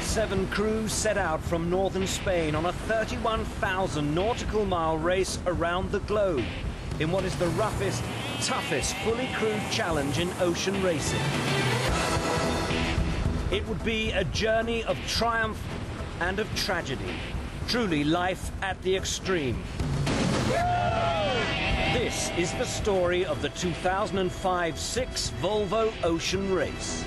Seven crews set out from northern Spain on a 31,000 nautical mile race around the globe in what is the roughest, toughest fully crewed challenge in ocean racing. It would be a journey of triumph and of tragedy. Truly life at the extreme. This is the story of the 2005-6 Volvo Ocean Race.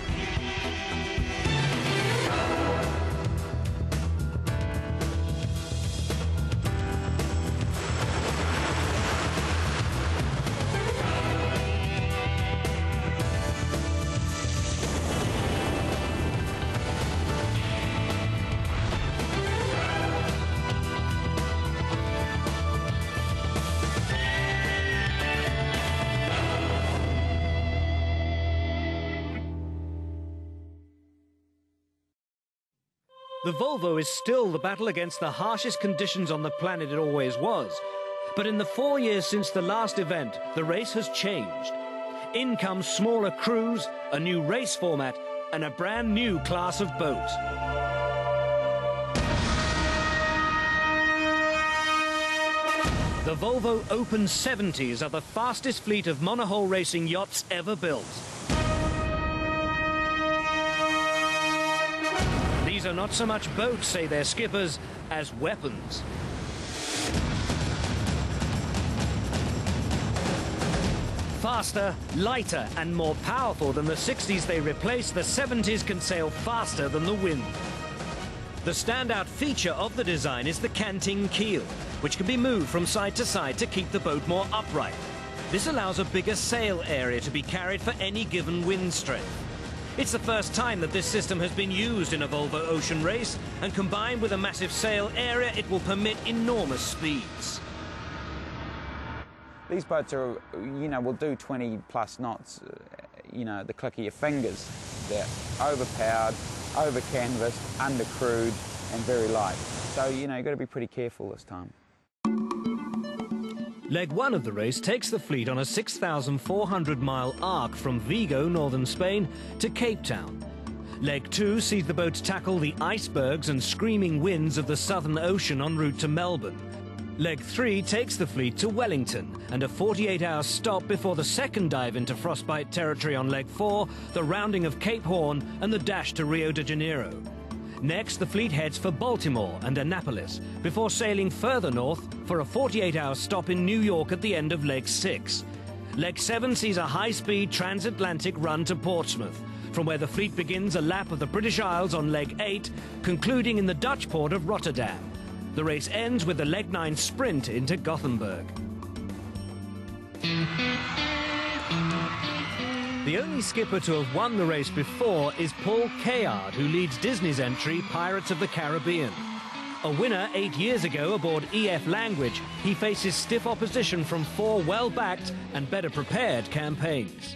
Volvo is still the battle against the harshest conditions on the planet it always was. But in the four years since the last event, the race has changed. In comes smaller crews, a new race format, and a brand new class of boat. The Volvo Open 70s are the fastest fleet of monohull racing yachts ever built. Not so much boats, say their skippers, as weapons. Faster, lighter and more powerful than the 60s they replaced, the 70s can sail faster than the wind. The standout feature of the design is the canting keel, which can be moved from side to side to keep the boat more upright. This allows a bigger sail area to be carried for any given wind strength. It's the first time that this system has been used in a Volvo Ocean race, and combined with a massive sail area, it will permit enormous speeds. These boats are, you know, will do 20 plus knots, uh, you know, the click of your fingers. They're overpowered, over canvassed, under crewed, and very light. So, you know, you've got to be pretty careful this time. Leg one of the race takes the fleet on a 6,400 mile arc from Vigo, northern Spain, to Cape Town. Leg two sees the boats tackle the icebergs and screaming winds of the Southern Ocean en route to Melbourne. Leg 3 takes the fleet to Wellington and a 48-hour stop before the second dive into frostbite territory on Leg 4, the rounding of Cape Horn and the dash to Rio de Janeiro. Next, the fleet heads for Baltimore and Annapolis before sailing further north for a 48-hour stop in New York at the end of Leg 6. Leg 7 sees a high-speed transatlantic run to Portsmouth, from where the fleet begins a lap of the British Isles on Leg 8, concluding in the Dutch port of Rotterdam. The race ends with the leg 9 sprint into Gothenburg. The only skipper to have won the race before is Paul Cayard, who leads Disney's entry Pirates of the Caribbean. A winner eight years ago aboard EF Language, he faces stiff opposition from four well-backed and better prepared campaigns.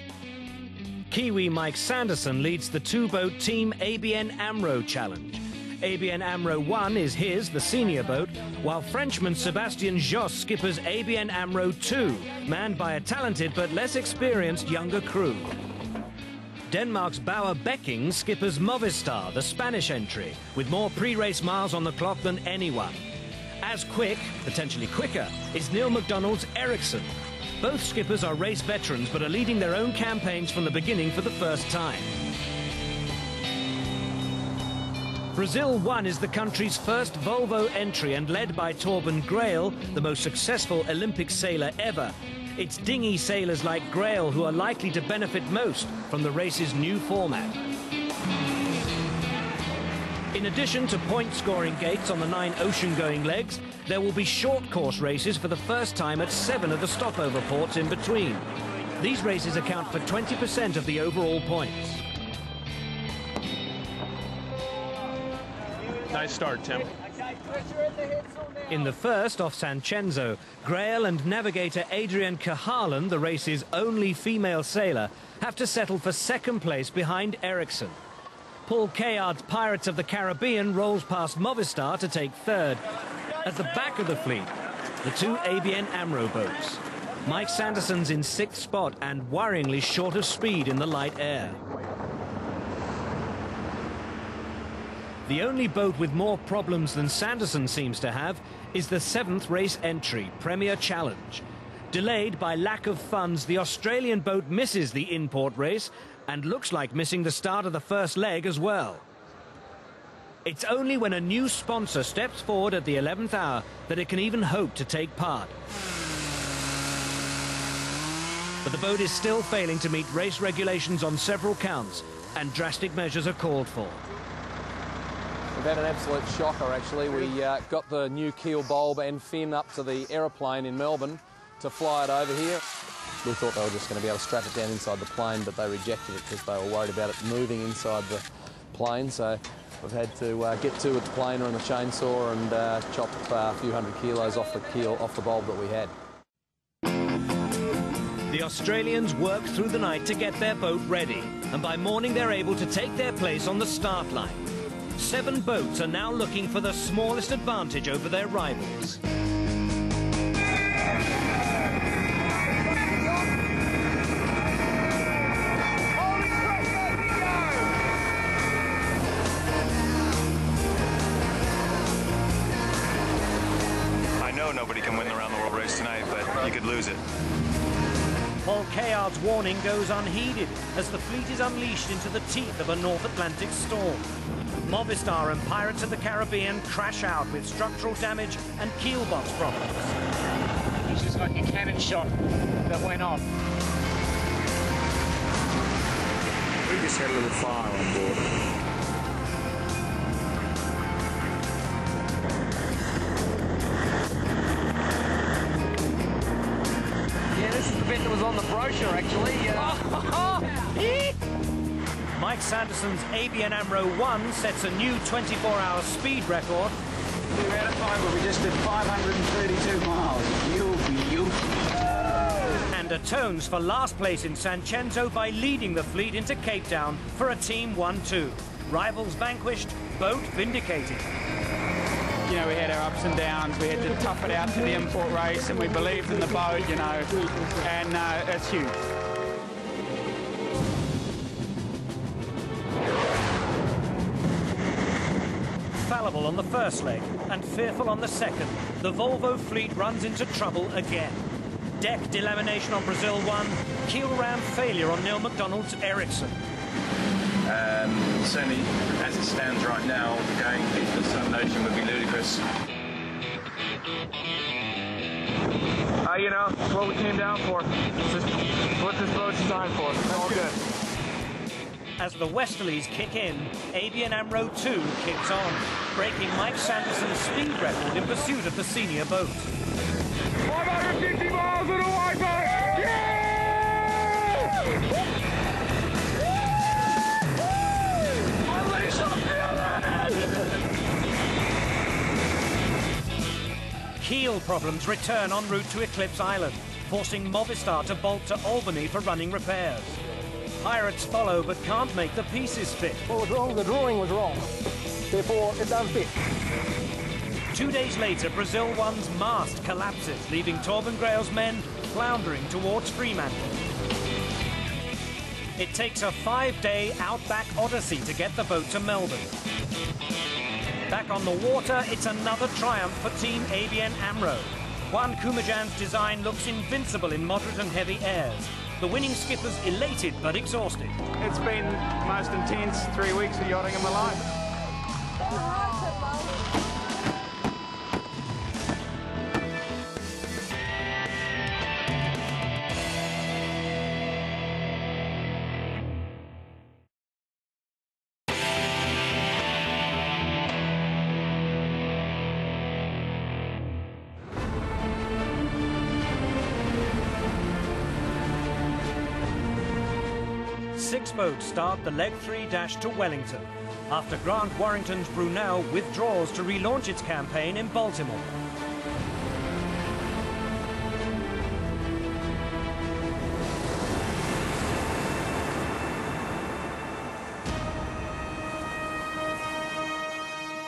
Kiwi Mike Sanderson leads the two-boat Team ABN AMRO Challenge. ABN AMRO 1 is his, the senior boat, while Frenchman Sébastien Josse skippers ABN AMRO 2, manned by a talented but less experienced younger crew. Denmark's Bouwe Bekking skippers Movistar, the Spanish entry, with more pre-race miles on the clock than anyone. As quick, potentially quicker, is Neal McDonald's Ericsson. Both skippers are race veterans but are leading their own campaigns from the beginning for the first time. Brazil 1 is the country's first Volvo entry and led by Torben Grael, the most successful Olympic sailor ever. It's dinghy sailors like Grael who are likely to benefit most from the race's new format. In addition to point-scoring gates on the nine ocean-going legs, there will be short course races for the first time at seven of the stopover ports in between. These races account for 20% of the overall points. Nice start, Tim. In the first, off Sanxenxo, Grael and navigator Adrienne Cahalan, the race's only female sailor, have to settle for second place behind Ericsson. Paul Cayard's Pirates of the Caribbean rolls past Movistar to take third. At the back of the fleet, the two ABN AMRO boats. Mike Sanderson's in sixth spot and worryingly short of speed in the light air. The only boat with more problems than Sanderson seems to have is the seventh race entry, Premier Challenge. Delayed by lack of funds, the Australian boat misses the in-port race and looks like missing the start of the first leg as well. It's only when a new sponsor steps forward at the 11th hour that it can even hope to take part. But the boat is still failing to meet race regulations on several counts, and drastic measures are called for. We've had an absolute shocker, actually. We uh, got the new keel bulb and fin up to the aeroplane in Melbourne to fly it over here. We thought they were just going to be able to strap it down inside the plane, but they rejected it because they were worried about it moving inside the plane. So we've had to uh, get to with the planer and the chainsaw and uh, chop uh, a few hundred kilos off the keel, off the bulb that we had. The Australians work through the night to get their boat ready, and by morning they're able to take their place on the start line. Seven boats are now looking for the smallest advantage over their rivals. I know nobody can win the round the world race tonight, but you could lose it. Paul Cayard's warning goes unheeded as the fleet is unleashed into the teeth of a North Atlantic storm. Movistar and Pirates of the Caribbean crash out with structural damage and keel box problems. He's just got your cannon shot that went off. We just had a little fire on board. Sanderson's ABN AMRO 1 sets a new 24-hour speed record We were at a time where we just did 532 miles. You'll be you. and atones for last place in Sanxenxo by leading the fleet into Cape Town for a Team 1-2. Rivals vanquished, boat vindicated. you know, we had our ups and downs. We had to tough it out to the in-port race, and we believed in the boat, you know, and uh, it's huge. Fallible on the first leg and fearful on the second, the Volvo fleet runs into trouble again. Deck delamination on Brazil 1, keel ram failure on Neal McDonald's Ericsson. Um, certainly, as it stands right now, going into the Southern Ocean would be ludicrous. Uh, you know, it's what we came down for. Just what this boat's designed for. It's all good. As the Westerlies kick in, ABN AMRO 2 kicks on, breaking Mike Sanderson's speed record in pursuit of the senior boat. 550 miles in a wide boat! Keel problems return en route to Eclipse Island, forcing Movistar to bolt to Albany for running repairs. Pirates follow but can't make the pieces fit. What was wrong? The drawing was wrong. Therefore, it doesn't fit. Two days later, Brazil 1's mast collapses, leaving Torben Grael's men floundering towards Fremantle. It takes a five-day outback odyssey to get the boat to Melbourne. Back on the water, it's another triumph for Team ABN AMRO. Juan Kouyoumdjian's design looks invincible in moderate and heavy airs. The winning skipper's elated but exhausted. It's been the most intense three weeks of yachting in my life. Boats start the leg three dash to Wellington after Grant Wharington's Brunel withdraws to relaunch its campaign in Baltimore.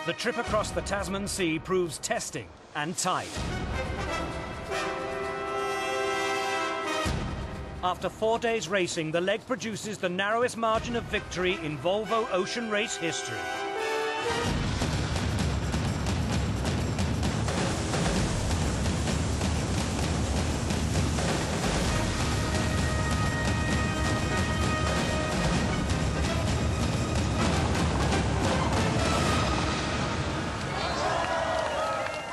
The trip across the Tasman Sea proves testing and tight. After four days racing, the leg produces the narrowest margin of victory in Volvo Ocean Race history.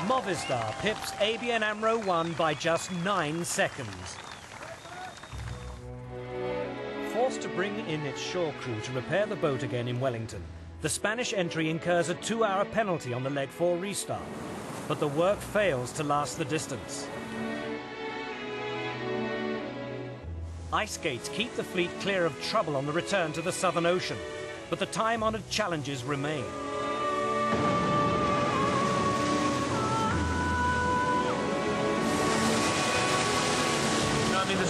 Movistar pips ABN AMRO 1 by just nine seconds. Forced to bring in its shore crew to repair the boat again in Wellington, the Spanish entry incurs a two-hour penalty on the leg 4 restart. But the work fails to last the distance. Ice gates keep the fleet clear of trouble on the return to the Southern Ocean, but the time-honoured challenges remain.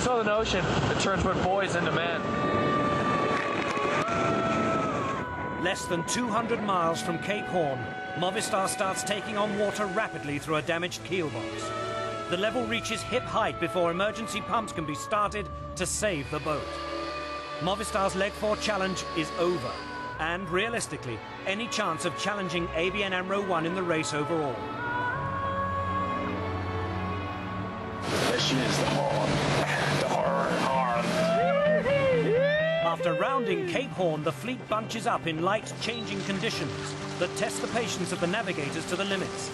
Southern Ocean, that turns what boys into men. Less than 200 miles from Cape Horn, Movistar starts taking on water rapidly through a damaged keel box. The level reaches hip height before emergency pumps can be started to save the boat. Movistar's Leg 4 challenge is over, and realistically, any chance of challenging ABN AMRO 1 in the race overall. There she is, the After rounding Cape Horn, the fleet bunches up in light changing conditions that test the patience of the navigators to the limits.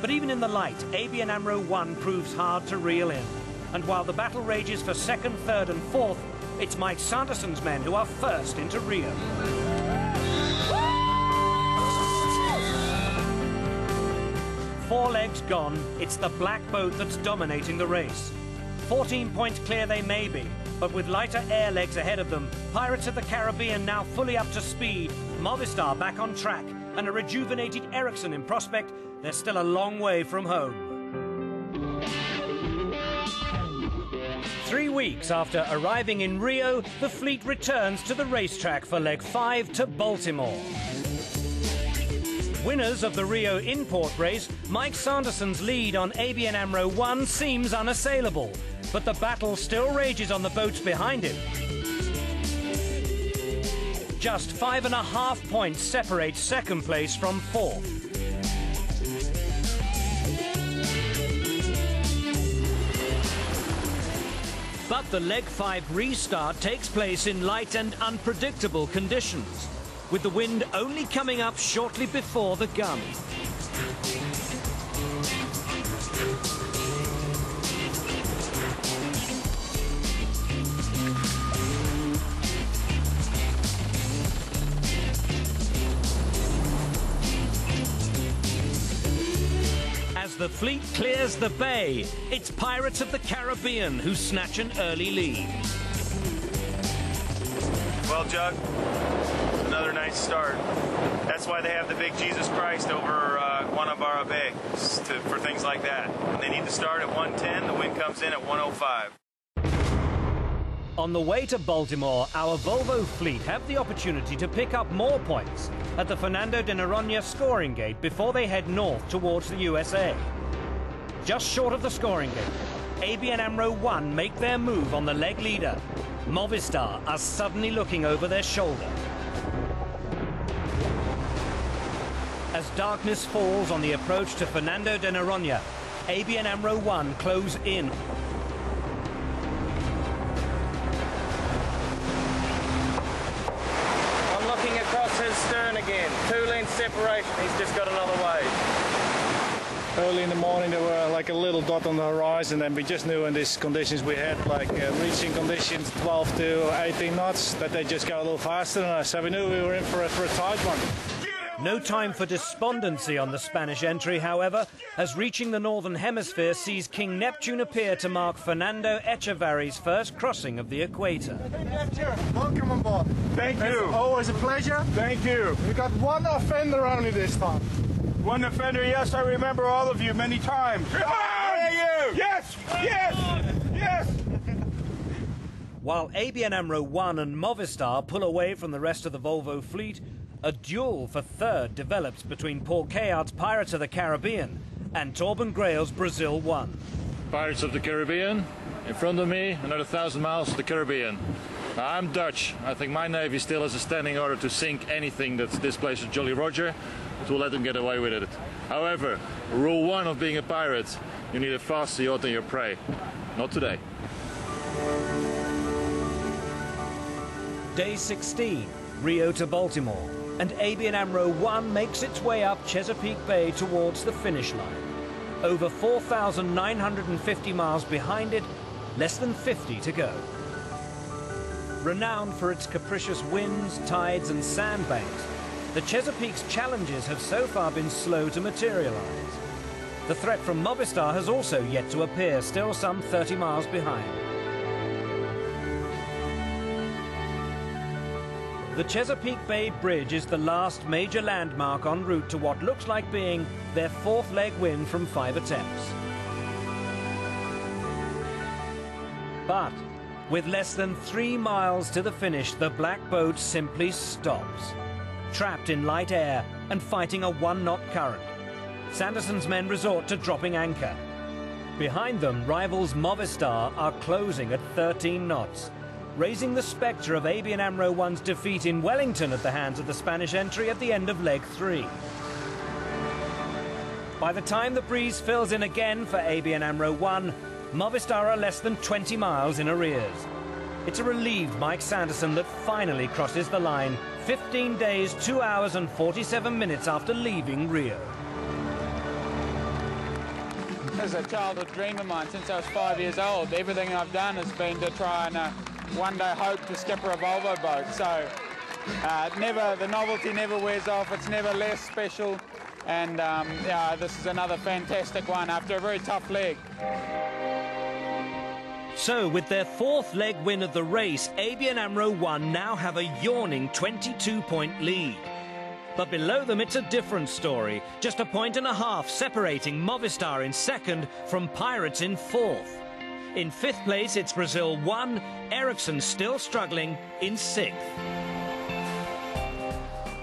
But even in the light, ABN AMRO 1 proves hard to reel in. And while the battle rages for second, third and fourth, it's Mike Sanderson's men who are first into Rio. Four legs gone, it's the black boat that's dominating the race. 14 points clear they may be, but with lighter air legs ahead of them, Pirates of the Caribbean now fully up to speed, Movistar back on track, and a rejuvenated Ericsson in prospect, they're still a long way from home. Three weeks after arriving in Rio, the fleet returns to the racetrack for leg five to Baltimore. Winners of the Rio in-port race, Mike Sanderson's lead on ABN AMRO 1 seems unassailable, but the battle still rages on the boats behind him. Just five and a half points separate second place from fourth. But the leg 5 restart takes place in light and unpredictable conditions, with the wind only coming up shortly before the gun. As the fleet clears the bay, it's Pirates of the Caribbean who snatch an early lead. Well, Jug, another nice start. That's why they have the big Jesus Christ over uh, Guanabara Bay to, for things like that. They need to start at 110, the wind comes in at 105. On the way to Baltimore, our Volvo fleet have the opportunity to pick up more points at the Fernando de Noronha scoring gate before they head north towards the USA. Just short of the scoring gate, ABN AMRO 1 make their move on the leg leader. Movistar are suddenly looking over their shoulder. As darkness falls on the approach to Fernando de Noronha, ABN AMRO 1 close in his stern again. Two length separation. He's just got another wave. Early in the morning, there were like a little dot on the horizon, and we just knew in these conditions we had, like uh, reaching conditions 12 to 18 knots, that they just go a little faster than us. So we knew we were in for a, for a tight one. No time for despondency on the Spanish entry, however, as reaching the Northern Hemisphere sees King Neptune appear to mark Fernando Echavarri's first crossing of the equator. Welcome on board. Thank you. always a pleasure. Thank you. We got one offender only this time. One offender, yes, I remember all of you many times. Ah, you! Yes! Yes! Yes! While ABN AMRO 1 and Movistar pull away from the rest of the Volvo fleet, a duel for third develops between Paul Cayard's Pirates of the Caribbean and Torben Grael's Brazil 1. Pirates of the Caribbean. In front of me, another thousand miles to the Caribbean. I'm Dutch. I think my Navy still has a standing order to sink anything that displaces Jolly Roger, to let them get away with it. However, rule one of being a pirate, you need a faster yacht than your prey. Not today. Day 16, Rio to Baltimore, and ABN AMRO 1 makes its way up Chesapeake Bay towards the finish line. Over 4,950 miles behind it, less than 50 to go. Renowned for its capricious winds, tides and sandbanks, the Chesapeake's challenges have so far been slow to materialize. The threat from Movistar has also yet to appear, still some 30 miles behind. The Chesapeake Bay Bridge is the last major landmark en route to what looks like being their fourth leg win from five attempts. But with less than three miles to the finish, the black boat simply stops. Trapped in light air and fighting a one-knot current, Sanderson's men resort to dropping anchor. Behind them, rivals Movistar are closing at 13 knots, raising the spectre of ABN AMRO 1's defeat in Wellington at the hands of the Spanish entry at the end of leg three. By the time the breeze fills in again for ABN AMRO 1, Movistar are less than 20 miles in arrears. It's a relieved Mike Sanderson that finally crosses the line 15 days, 2 hours and 47 minutes after leaving Rio. This is a childhood dream of mine since I was five years old. Everything I've done has been to try and uh, one day hope to skipper a Volvo boat. So uh, never, the novelty never wears off. It's never less special. And um, yeah, this is another fantastic one after a very tough leg. So, with their fourth leg win of the race, ABN AMRO 1 now have a yawning 22-point lead. But below them, it's a different story. Just a point and a half separating Movistar in second from Pirates in fourth. In fifth place, it's Brazil 1, Ericsson still struggling in sixth.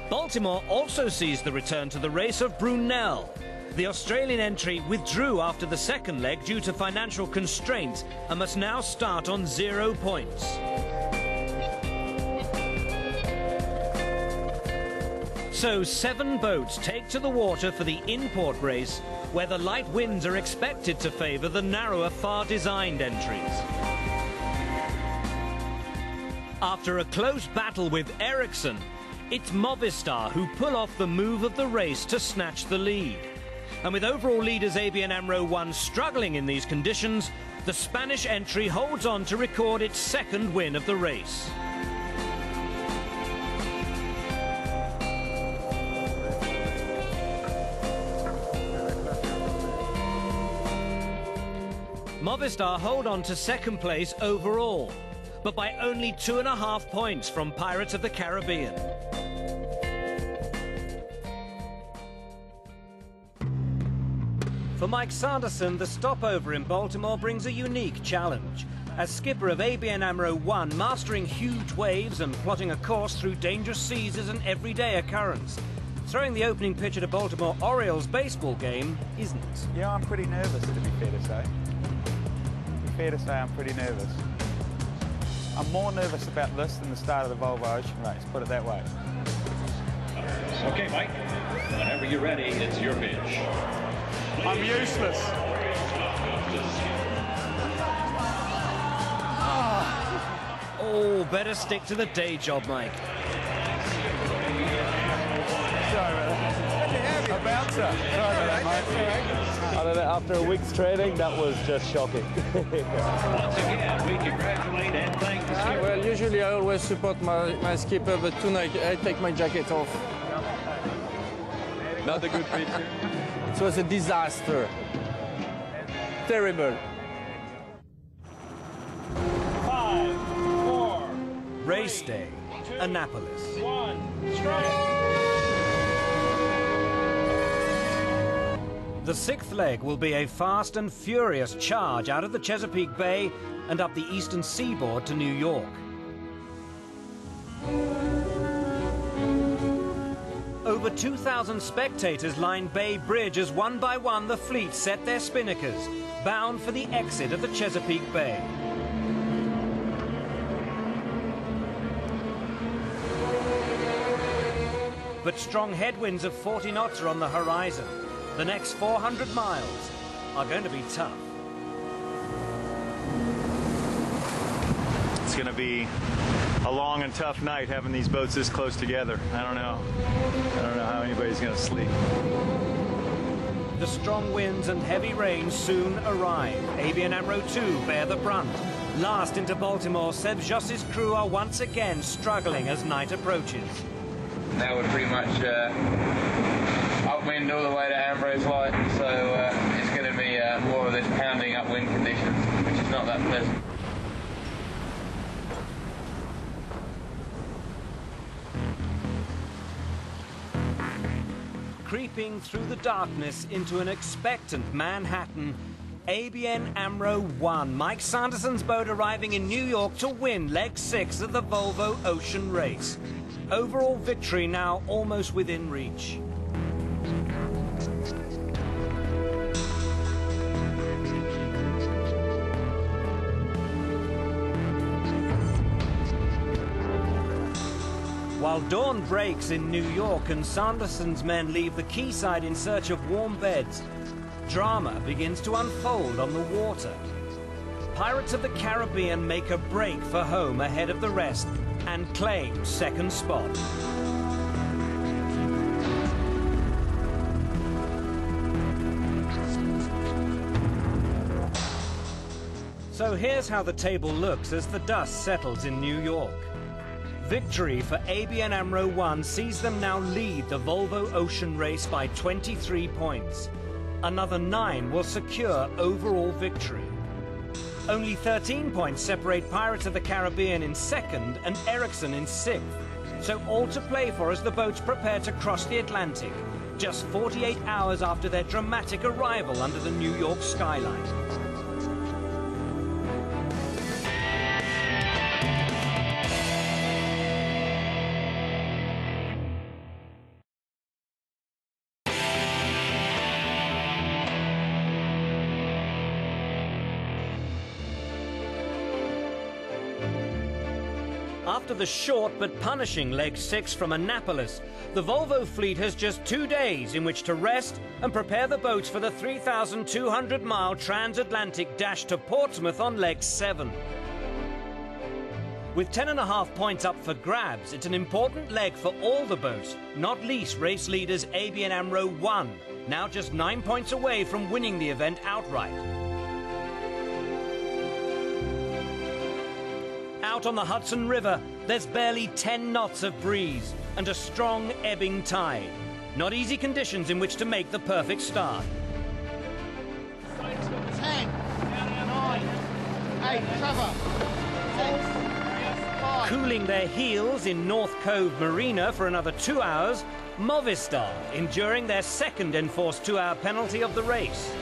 Baltimore also sees the return to the race of Brunel. The Australian entry withdrew after the second leg due to financial constraints and must now start on zero points. So seven boats take to the water for the in-port race, where the light winds are expected to favour the narrower, Farr-designed entries. After a close battle with Ericsson, it's Movistar who pull off the move of the race to snatch the lead. And with overall leaders ABN AMRO 1 struggling in these conditions, the Spanish entry holds on to record its second win of the race. Movistar hold on to second place overall, but by only two and a half points from Pirates of the Caribbean. For Mike Sanderson, the stopover in Baltimore brings a unique challenge. As skipper of ABN AMRO 1, mastering huge waves and plotting a course through dangerous seas is an everyday occurrence. Throwing the opening pitch at a Baltimore Orioles baseball game isn't. Yeah, I'm pretty nervous, to be fair to say. To be fair to say, I'm pretty nervous. I'm more nervous about this than the start of the Volvo Ocean Race, put it that way. Okay, Mike. Whenever you're ready, it's your pitch. I'm useless. Ah. Oh, better stick to the day job, Mike. A bouncer. Sorry about that, mate. I don't after a week's training, that was just shocking. Once again, we congratulate and thank the skipper. Well, usually I always support my, my skipper, but tonight I take my jacket off. Not a good picture. It was a disaster. Terrible. Five, four, Race day, Annapolis. one, strike. The sixth leg will be a fast and furious charge out of the Chesapeake Bay and up the eastern seaboard to New York. Over 2,000 spectators lined Bay Bridge as one by one the fleet set their spinnakers, bound for the exit of the Chesapeake Bay. But strong headwinds of 40 knots are on the horizon. The next 400 miles are going to be tough. It's going to be a long and tough night having these boats this close together. I don't know. I don't know how anybody's going to sleep. The strong winds and heavy rain soon arrive. ABN AMRO 2 bear the brunt. Last into Baltimore, Seb Josse's crew are once again struggling as night approaches. Now we're pretty much uh, upwind all the way to Ambrose Light, so uh, it's going to be uh, more of this pounding upwind conditions, which is not that pleasant. Creeping through the darkness into an expectant Manhattan, ABN AMRO 1. Mike Sanderson's boat arriving in New York to win leg six of the Volvo Ocean Race. Overall victory now almost within reach. While dawn breaks in New York and Sanderson's men leave the quayside in search of warm beds, drama begins to unfold on the water. Pirates of the Caribbean make a break for home ahead of the rest and claim second spot. So here's how the table looks as the dust settles in New York. Victory for ABN AMRO 1 sees them now lead the Volvo Ocean Race by 23 points. Another nine will secure overall victory. Only 13 points separate Pirates of the Caribbean in second and Ericsson in sixth. So all to play for as the boats prepare to cross the Atlantic, just 48 hours after their dramatic arrival under the New York skyline. The short but punishing leg six from Annapolis, the Volvo fleet has just two days in which to rest and prepare the boats for the 3,200 mile transatlantic dash to Portsmouth on leg seven. With 10.5 points up for grabs, it's an important leg for all the boats, not least race leaders ABN AMRO 1, now just nine points away from winning the event outright. Out on the Hudson River, there's barely 10 knots of breeze and a strong ebbing tide. Not easy conditions in which to make the perfect start. Ten, nine, eight, cover, six, five. Cooling their heels in North Cove Marina for another two hours, Movistar enduring their second enforced two-hour penalty of the race.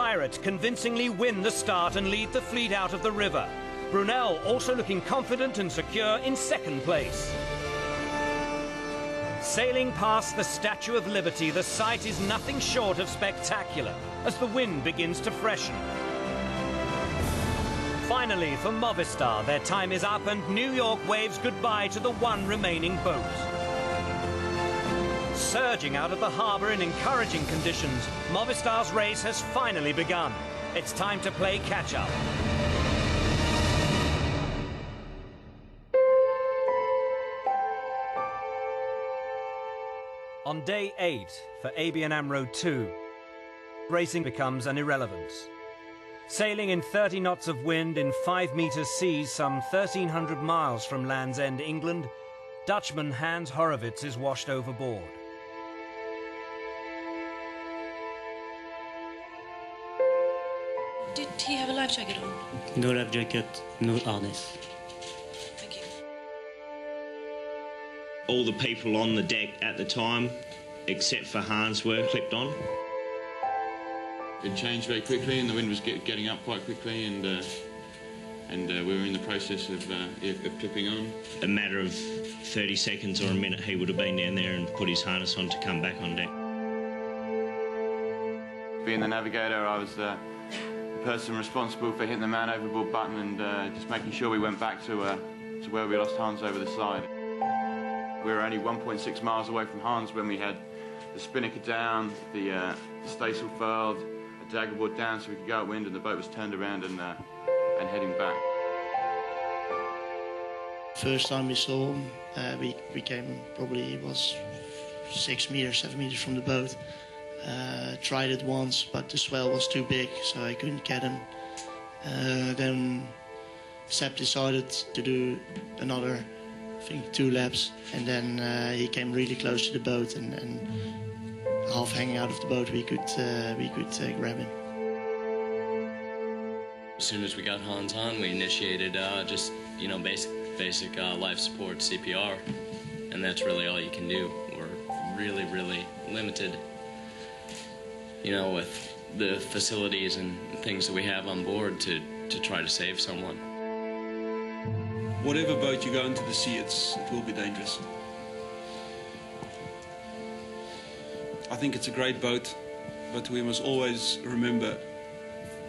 Pirates convincingly win the start and lead the fleet out of the river. Brunel also looking confident and secure in second place. Sailing past the Statue of Liberty, the sight is nothing short of spectacular as the wind begins to freshen. Finally, for Movistar, their time is up and New York waves goodbye to the one remaining boat. Surging out of the harbour in encouraging conditions, Movistar's race has finally begun. It's time to play catch-up. On day 8 for ABN AMRO 2, racing becomes an irrelevance. Sailing in 30 knots of wind in 5 metre seas some 1,300 miles from Land's End, England, Dutchman Hans Horrevoets is washed overboard. Did he have a life jacket on? No life jacket, no harness. Thank you. All the people on the deck at the time, except for Hans, were clipped on. It changed very quickly, and the wind was get, getting up quite quickly, and uh, and uh, we were in the process of, uh, of of clipping on. A matter of 30 seconds or a minute, he would have been down there and put his harness on to come back on deck. Being the navigator, I was uh, the person responsible for hitting the man overboard button and uh, just making sure we went back to uh, to where we lost Hans over the side. We were only 1.6 miles away from Hans when we had the spinnaker down, the, uh, the staysail furled, a daggerboard down so we could go upwind and the boat was turned around and, uh, and heading back. First time we saw him, uh, we, we came probably it was six meters, seven meters from the boat. Uh, tried it once, but the swell was too big, so I couldn't get him. Uh, then Seb decided to do another, I think, two laps, and then uh, he came really close to the boat, and, and half hanging out of the boat, we could uh, we could uh, grab him. As soon as we got Hans on, we initiated uh, just you know basic basic life support CPR, and that's really all you can do. We're really really limited, you know, with the facilities and things that we have on board to to try to save someone. Whatever boat you go into the sea, it's, it will be dangerous. I think it's a great boat, but we must always remember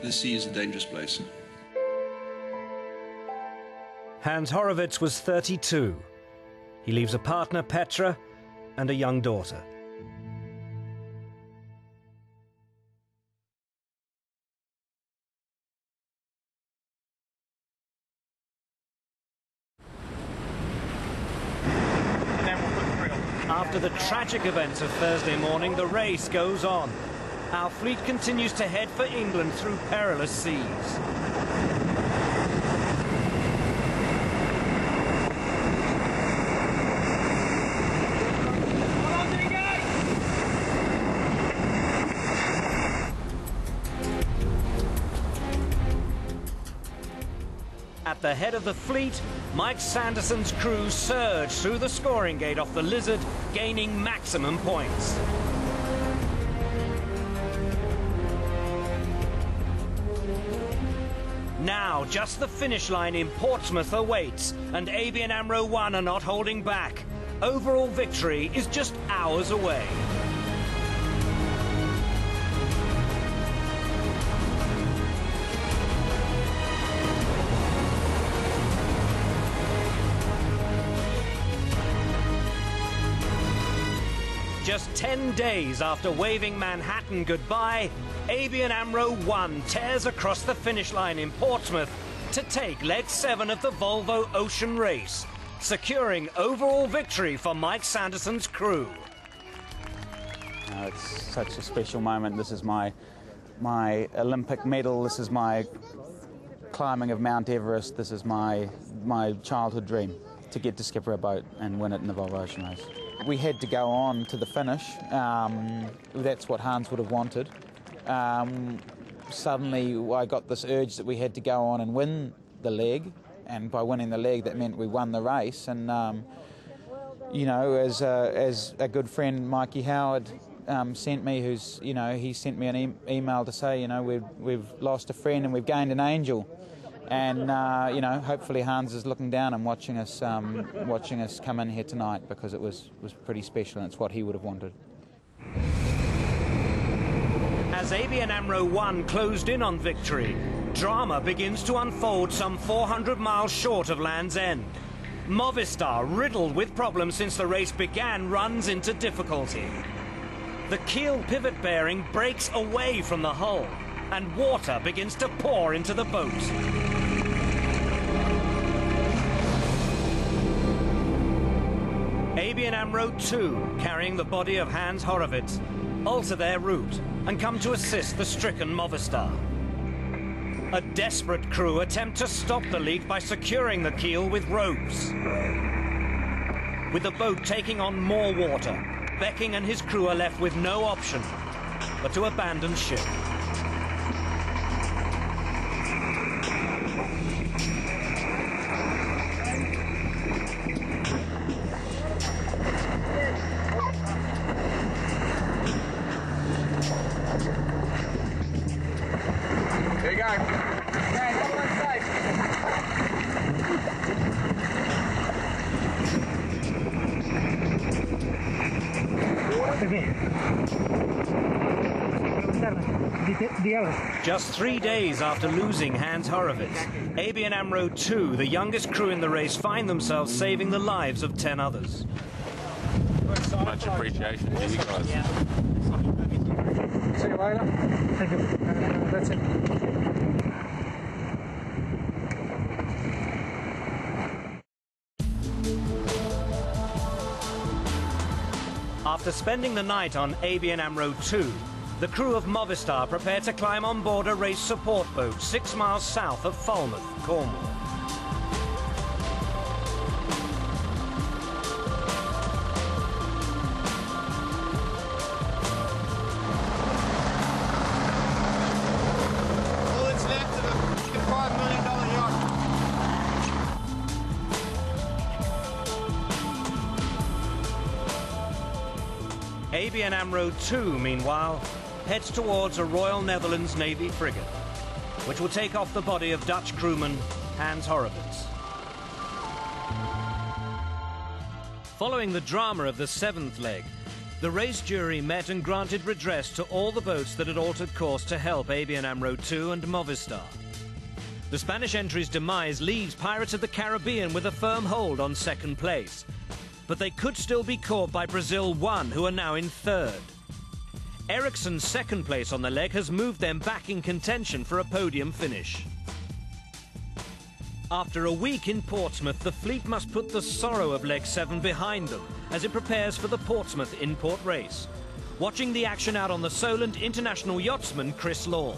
the sea is a dangerous place. Hans Horrevoets was 32. He leaves a partner, Petra, and a young daughter. Tragic events of Thursday morning, the race goes on. Our fleet continues to head for England through perilous seas. At the head of the fleet, Mike Sanderson's crew surge through the scoring gate off the Lizard, gaining maximum points. Now, just the finish line in Portsmouth awaits, and ABN AMRO 1 are not holding back. Overall victory is just hours away. 10 days after waving Manhattan goodbye, ABN AMRO 1 tears across the finish line in Portsmouth to take leg 7 of the Volvo Ocean Race, securing overall victory for Mike Sanderson's crew. Uh, it's such a special moment. This is my my Olympic medal. This is my climbing of Mount Everest. This is my my childhood dream to get to skipper a boat and win it in the Volvo Ocean Race. We had to go on to the finish. Um, that's what Hans would have wanted. Um, suddenly, I got this urge that we had to go on and win the leg, and by winning the leg, that meant we won the race. And um, you know, as a, as a good friend, Mikey Howard. Um, sent me, who's you know, he sent me an e- email to say, you know, we've we've lost a friend and we've gained an angel, and uh, you know, hopefully Hans is looking down and watching us, um, watching us come in here tonight because it was was pretty special and it's what he would have wanted. As ABN AMRO 1 closed in on victory, drama begins to unfold some 400 miles short of Land's End. Movistar, riddled with problems since the race began, runs into difficulty. The keel pivot bearing breaks away from the hull, and water begins to pour into the boat. ABN AMRO 2, carrying the body of Hans Horrevoets, alter their route and come to assist the stricken Movistar. A desperate crew attempt to stop the leak by securing the keel with ropes. With the boat taking on more water, Bekking and his crew are left with no option but to abandon ship. Three days after losing Hans Horrevoets, ABN AMRO 2, the youngest crew in the race, find themselves saving the lives of 10 others. Much appreciation to you guys. See you later. Thank you. Uh, that's it. After spending the night on ABN AMRO 2, the crew of Movistar prepare to climb on board a race support boat six miles south of Falmouth, Cornwall. All that's left of a $5 million yacht. ABN AMRO 2, meanwhile, heads towards a Royal Netherlands Navy frigate, which will take off the body of Dutch crewman Hans Horrevoets. Following the drama of the seventh leg, the race jury met and granted redress to all the boats that had altered course to help ABN AMRO 2 and Movistar. The Spanish entry's demise leaves Pirates of the Caribbean with a firm hold on second place, but they could still be caught by Brazil 1, who are now in third. Ericsson's second place on the leg has moved them back in contention for a podium finish. After a week in Portsmouth, the fleet must put the sorrow of leg 7 behind them as it prepares for the Portsmouth In-port race. Watching the action out on the Solent international yachtsman Chris Law.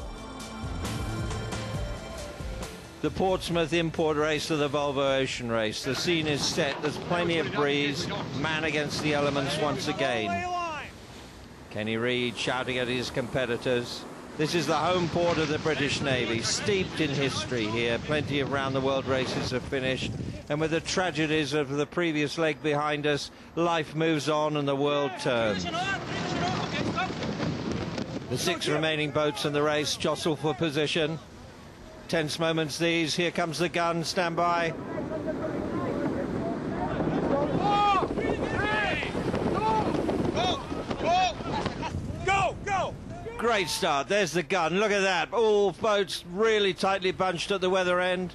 The Portsmouth in-port race to the Volvo Ocean race. The scene is set. There's plenty of breeze. Man against the elements once again. Kenny Read shouting at his competitors. This is the home port of the British Navy, steeped in history here. Plenty of round-the-world races have finished. And with the tragedies of the previous leg behind us, life moves on and the world turns. The six remaining boats in the race jostle for position. Tense moments these. Here comes the gun. Stand by. Go, go! Great start. There's the gun. Look at that. All boats really tightly bunched at the weather end.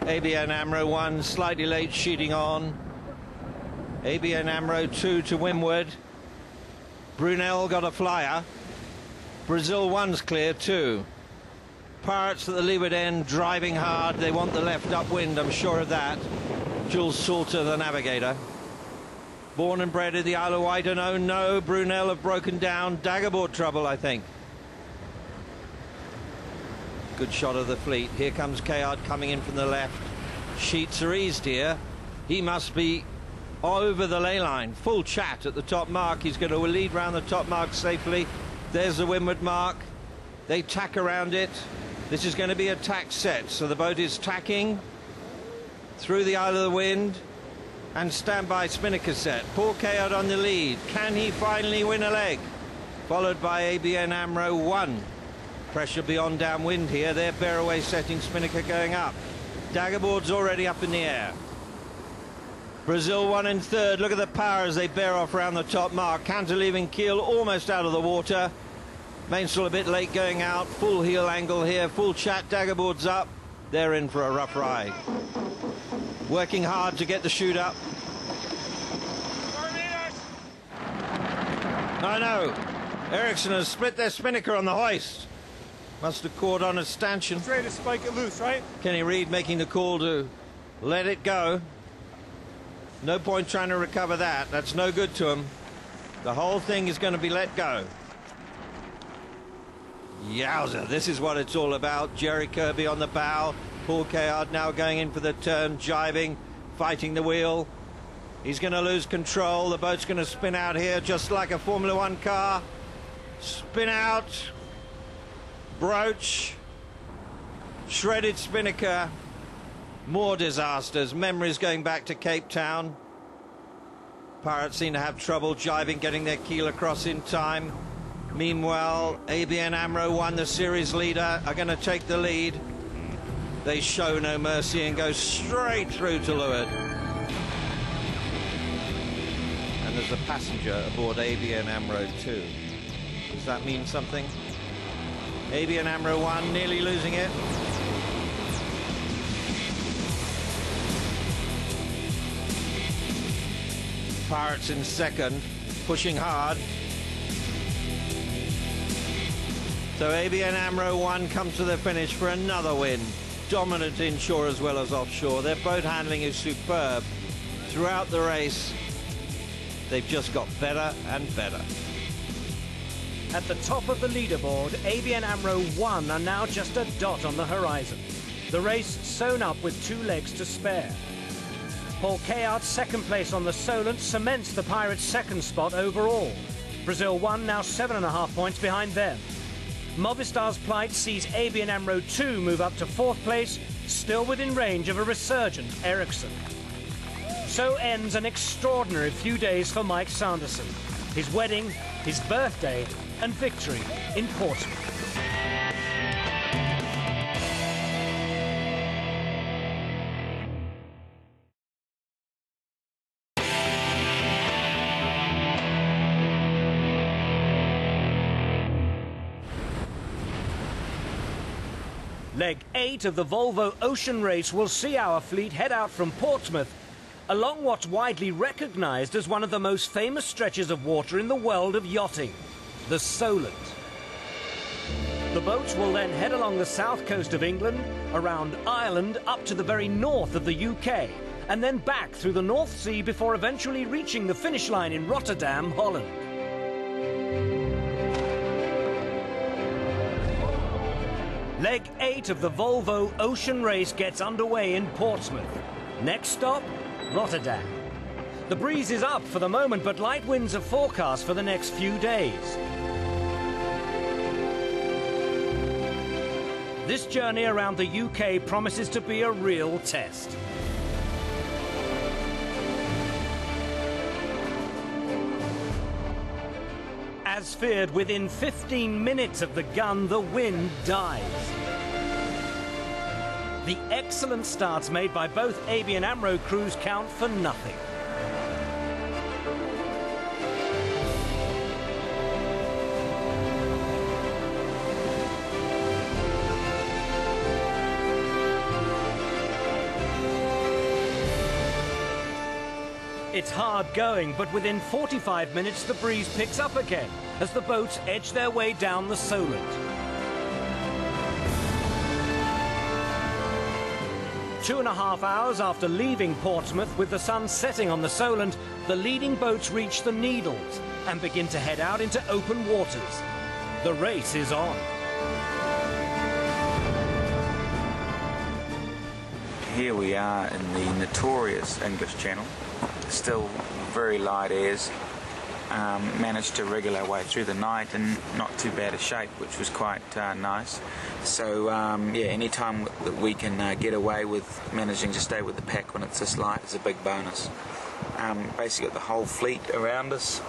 ABN AMRO 1 slightly late sheeting on. ABN AMRO 2 to windward. Brunel got a flyer. Brazil 1's clear too. Pirates at the leeward end driving hard. They want the left upwind, I'm sure of that. Jules Salter, the navigator. Born and bred in the Isle of Wight, and oh no, Brunel have broken down. Daggerboard trouble, I think. Good shot of the fleet. Here comes Cayard coming in from the left. Sheets are eased here. He must be over the lay line. Full chat at the top mark. He's going to lead round the top mark safely. There's the windward mark. They tack around it. This is going to be a tack set. So the boat is tacking through the Isle of the Wind and standby Spinnaker set. Paul Cayard on the lead. Can he finally win a leg? Followed by ABN AMRO 1. Pressure beyond downwind here. Their bearaway setting Spinnaker going up. Daggerboard's already up in the air. Brazil one in third. Look at the power as they bear off around the top mark. Cantilever keel almost out of the water. Mainsail a bit late going out. Full heel angle here. Full chat. Daggerboard's up. They're in for a rough ride. Working hard to get the chute up. I know. Ericsson has split their spinnaker on the hoist. Must have caught on a stanchion. Ready to spike it loose, right? Kenny Read making the call to let it go. No point trying to recover that. That's no good to him. The whole thing is going to be let go. Yowza, this is what it's all about. Jerry Kirby on the bow. Paul Cayard now going in for the turn, jiving, fighting the wheel. He's going to lose control. The boat's going to spin out here just like a Formula One car. Spin out. Broach. Shredded spinnaker. More disasters. Memories going back to Cape Town. Pirates seem to have trouble jiving, getting their keel across in time. Meanwhile, ABN AMRO 1, the series leader, are going to take the lead. They show no mercy and go straight through to Leeward. And there's a passenger aboard ABN AMRO 2. Does that mean something? ABN AMRO 1 nearly losing it. Pirates in second, pushing hard. So ABN AMRO 1 comes to the finish for another win. Dominant inshore as well as offshore. Their boat handling is superb. Throughout the race, they've just got better and better. At the top of the leaderboard, ABN AMRO 1 are now just a dot on the horizon. The race sewn up with two legs to spare. Paul Cayard's second place on the Solent cements the Pirates' second spot overall. Brazil 1 now seven and a half points behind them. Movistar's plight sees ABN AMRO 2 move up to fourth place, still within range of a resurgent Ericsson. So ends an extraordinary few days for Mike Sanderson. His wedding, his birthday, and victory in Portsmouth. Leg 8 of the Volvo Ocean Race will see our fleet head out from Portsmouth along what's widely recognised as one of the most famous stretches of water in the world of yachting, the Solent. The boats will then head along the south coast of England, around Ireland, up to the very north of the UK, and then back through the North Sea before eventually reaching the finish line in Rotterdam, Holland. Leg 8 of the Volvo Ocean Race gets underway in Portsmouth. Next stop, Rotterdam. The breeze is up for the moment, but light winds are forecast for the next few days. This journey around the UK promises to be a real test. As feared, within 15 minutes of the gun, the wind dies. The excellent starts made by both ABN AMRO crews count for nothing. It's hard going, but within 45 minutes the breeze picks up again as the boats edge their way down the Solent. Two and a half hours after leaving Portsmouth with the sun setting on the Solent, the leading boats reach the Needles and begin to head out into open waters. The race is on. Here we are in the notorious English Channel, still very light airs. Um, managed to wriggle our way through the night in not too bad a shape, which was quite uh, nice. So um, yeah, any time that we can uh, get away with managing to stay with the pack when it's this light is a big bonus. Um, basically got the whole fleet around us,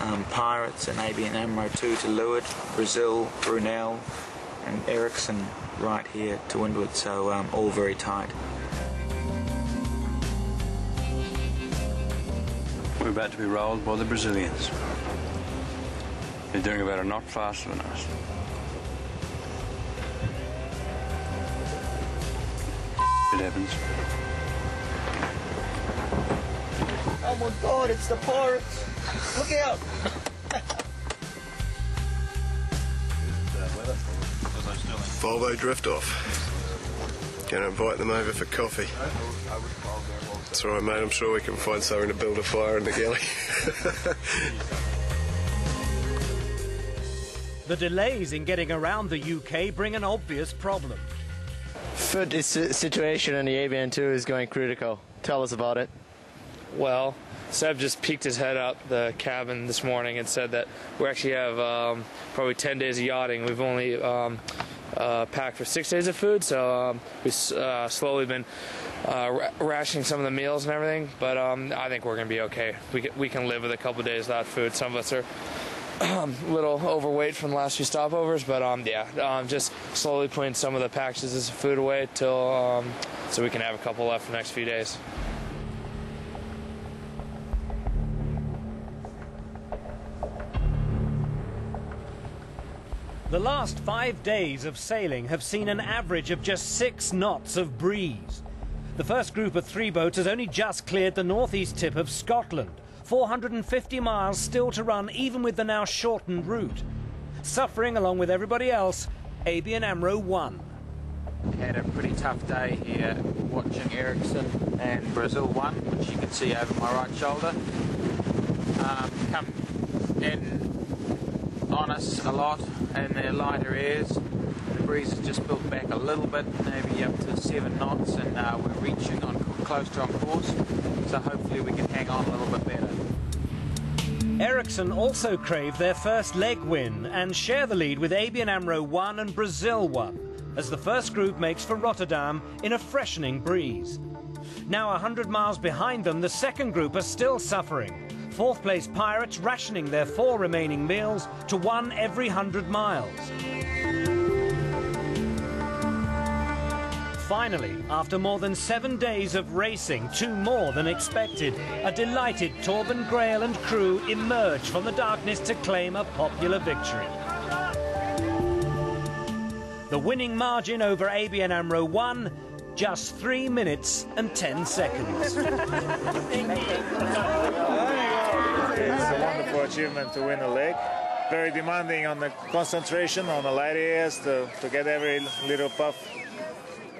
um, Pirates and ABN AMRO 2 to leeward, Brazil, Brunel and Ericsson right here to windward, so um, all very tight. We're about to be rolled by the Brazilians. They're doing about a knot faster than us. It happens. Oh my god, it's the pirates! Look out! Volvo drift off. Gonna invite them over for coffee. That's right, mate. I'm sure we can find something to build a fire in the galley. The delays in getting around the UK bring an obvious problem. Food situation in the ABN2 is going critical. Tell us about it. Well, Seb just peeked his head up the cabin this morning and said that we actually have um, probably 10 days of yachting. We've only um, uh, packed for six days of food, so um, we've uh, slowly been uh, ra- rationing some of the meals and everything. But um, I think we're to be okay. We can, we can live with a couple days without food. Some of us are a little overweight from the last few stopovers, but um, yeah, um, just slowly putting some of the packages of food away till um, so we can have a couple left for the next few days. The last five days of sailing have seen an average of just six knots of breeze. The first group of three boats has only just cleared the northeast tip of Scotland, 450 miles still to run even with the now shortened route. Suffering along with everybody else, ABN AMRO 1. Had a pretty tough day here watching Ericsson and Brazil 1, which you can see over my right shoulder. Um, come in on us a lot in their lighter airs. The breeze has just built back a little bit, maybe up to seven knots, and uh, we're reaching on close to on course. So hopefully we can hang on a little bit better. Ericsson also crave their first leg win and share the lead with ABN AMRO 1 and Brazil 1 as the first group makes for Rotterdam in a freshening breeze. Now 100 miles behind them, the second group are still suffering. Fourth place Pirates rationing their four remaining meals to one every 100 miles. Finally, after more than seven days of racing, two more than expected, a delighted Torben Grael and crew emerge from the darkness to claim a popular victory. The winning margin over ABN AMRO 1, just 3 minutes and 10 seconds. Wonderful achievement to win a leg. Very demanding on the concentration, on the light airs, to, to get every little puff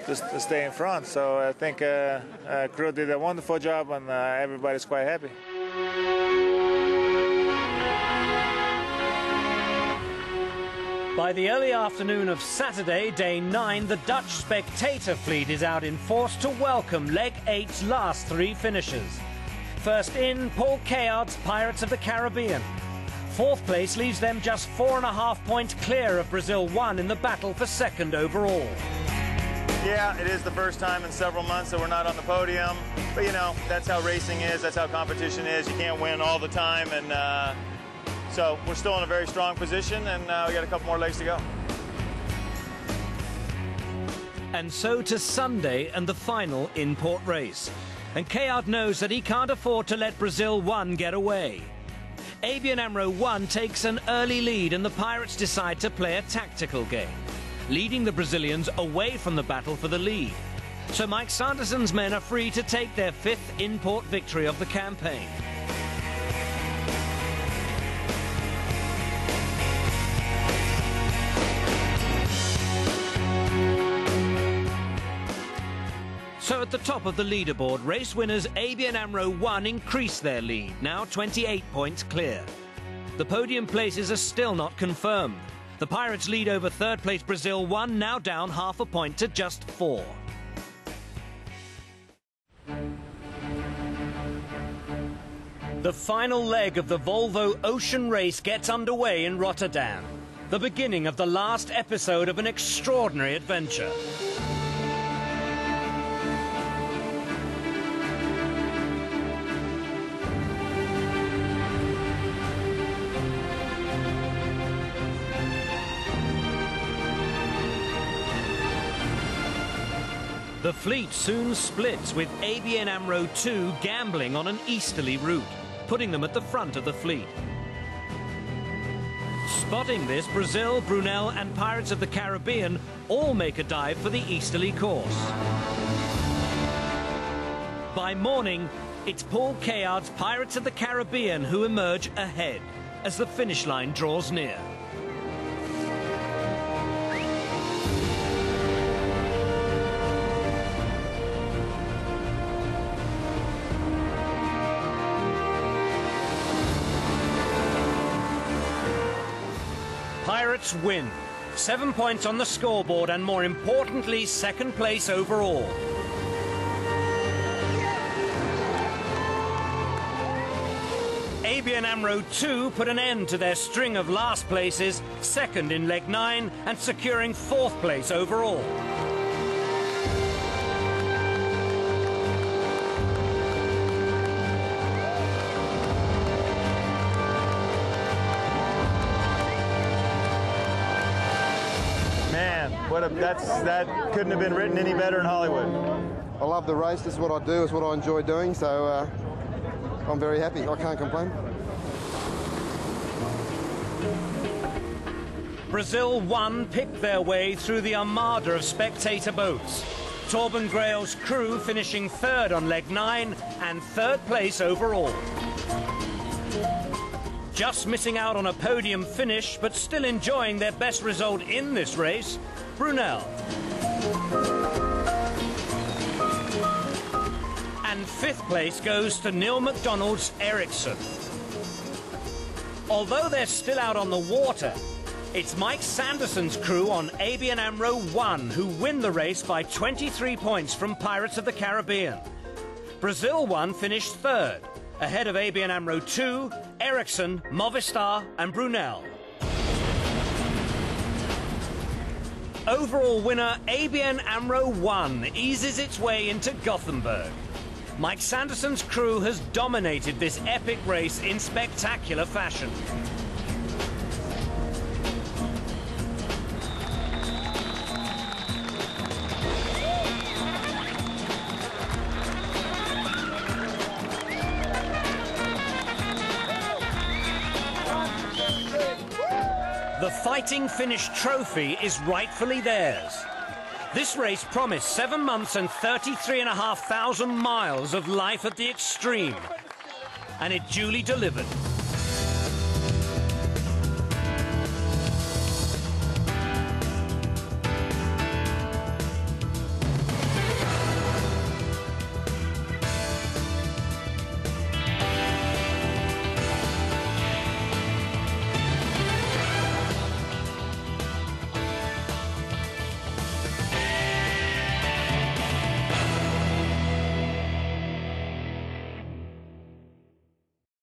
to, to stay in front. So I think uh, uh, crew did a wonderful job, and uh, everybody's quite happy. By the early afternoon of Saturday, day 9, the Dutch spectator fleet is out in force to welcome Leg 8's last three finishers. First in, Paul Cayard's Pirates of the Caribbean. Fourth place leaves them just four and a half points clear of Brazil 1 in the battle for second overall. Yeah, it is the first time in several months that we're not on the podium. But, you know, that's how racing is. That's how competition is. You can't win all the time. And uh, so we're still in a very strong position, and uh, we got a couple more legs to go. And so to Sunday and the final in-port race. And Cayard knows that he can't afford to let Brazil 1 get away. ABN AMRO 1 takes an early lead and the Pirates decide to play a tactical game leading the Brazilians away from the battle for the lead. So Mike Sanderson's men are free to take their fifth in-port victory of the campaign. So at the top of the leaderboard, race winners ABN AMRO 1 increase their lead, now 28 points clear. The podium places are still not confirmed. The Pirates lead over third place Brazil 1, now down half a point to just four. The final leg of the Volvo Ocean Race gets underway in Rotterdam, the beginning of the last episode of an extraordinary adventure. The fleet soon splits with ABN AMRO 2 gambling on an easterly route, putting them at the front of the fleet. Spotting this, Brazil, Brunel and Pirates of the Caribbean all make a dive for the easterly course. By morning, it's Paul Cayard's Pirates of the Caribbean who emerge ahead as the finish line draws near. Pirates win. Seven points on the scoreboard and more importantly, second place overall. ABN AMRO 2 put an end to their string of last places, second in leg 9 and securing fourth place overall. A, that's that couldn't have been written any better in Hollywood. I love the race. This is what I do. It's what I enjoy doing. So uh, I'm very happy. I can't complain. Brazil 1 picked their way through the armada of spectator boats. Torben Grael's crew finishing third on leg 9 and third place overall. Just missing out on a podium finish, but still enjoying their best result in this race, Brunel. And fifth place goes to Neal McDonald's Ericsson. Although they're still out on the water, it's Mike Sanderson's crew on ABN AMRO 1 who win the race by 23 points from Pirates of the Caribbean. Brazil 1 finished third, ahead of ABN AMRO 2, Ericsson, Movistar and Brunel. Overall winner ABN AMRO 1 eases its way into Gothenburg. Mike Sanderson's crew has dominated this epic race in spectacular fashion. The Fighting Finish trophy is rightfully theirs. This race promised seven months and 33 and a half thousand miles of life at the extreme. And it duly delivered.